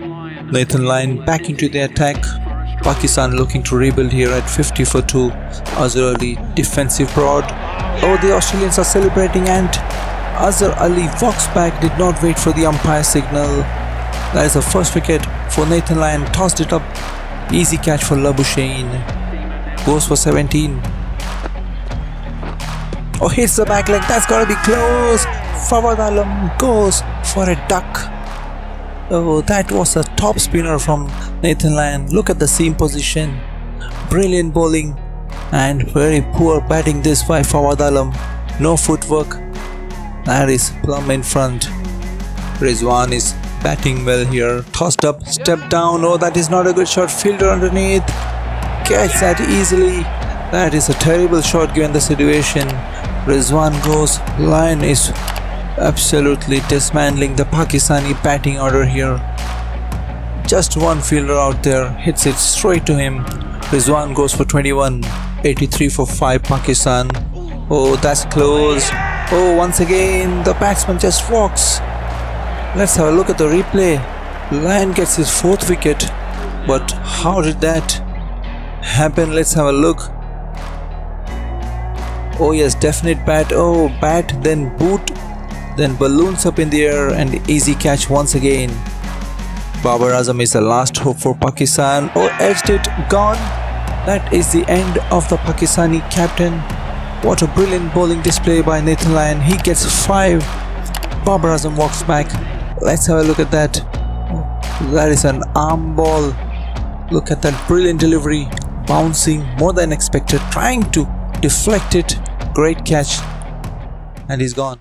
Nathan Lyon back into the attack. Pakistan looking to rebuild here at 50 for 2. Azhar Ali defensive broad. Oh, the Australians are celebrating and Azhar Ali walks back, did not wait for the umpire signal. That is the first wicket for Nathan Lyon, tossed it up. Easy catch for Labuschagne. Goes for 17. Oh, hits the back leg, that's gotta be close. Fawad Alam goes for a duck. Oh, that was a top spinner from Nathan Lyon. Look at the seam position. Brilliant bowling and very poor batting this by Fawad Alam. No footwork. That is plumb in front. Rizwan is batting well here. Tossed up, step down. Oh, that is not a good shot. Fielder underneath. Catch that easily. That is a terrible shot given the situation. Rizwan goes. Lyon is absolutely dismantling the Pakistani batting order here. Just one fielder out there hits it straight to him. Rizwan goes for 21, 83 for 5 Pakistan. Oh, that's close. Oh, once again, the batsman just walks. Let's have a look at the replay. Lyon gets his fourth wicket, but how did that happen? Let's have a look. Oh yes, definite bat. Oh, bat, then boot, then balloons up in the air and easy catch once again. Babar Azam is the last hope for Pakistan. Oh, edged it, gone. That is the end of the Pakistani captain. What a brilliant bowling display by Nathan Lyon. He gets 5. Babar Azam walks back. Let's have a look at that. Oh, that is an arm ball. Look at that brilliant delivery. Bouncing more than expected. Trying to deflect it. Great catch. And he's gone.